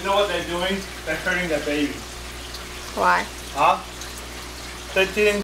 You know what they're doing? They're hurting their baby. Why? Huh? They're teaching